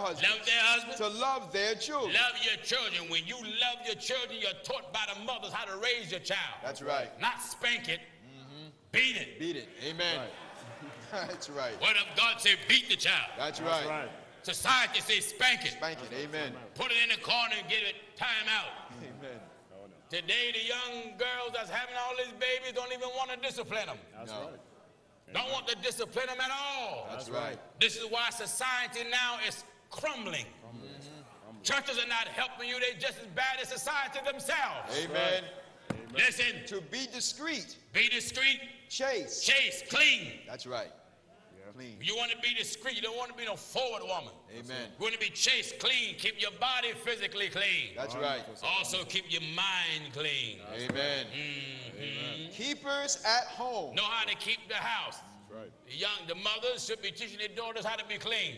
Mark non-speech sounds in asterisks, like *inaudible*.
husbands Love their husband. to love their children. Love your children. When you love your children, you're taught by the mothers how to raise your child. That's right. Not spank it, Mm-hmm. beat it. Beat it. Amen. *laughs* That's right. Word of God said, beat the child. That's That's right. right. Society says spank it. Spank it. Amen. Put it in the corner and give it time out. Amen. Today, the young girls that's having all these babies don't even want to discipline them. That's No. right. Don't want to discipline them at all. That's right. This is why society now is crumbling. Churches are not helping you, they're just as bad as society themselves. Amen. Listen, To be discreet, be discreet, chase. chase, clean. That's right. Clean. You want to be discreet, you don't want to be no forward woman. Amen. You want to be chaste, clean, keep your body physically clean. That's right. Also, keep your mind clean. Amen. Mm-hmm. Keepers at home. Know how to keep the house. That's right. The young, the mothers should be teaching their daughters how to be clean.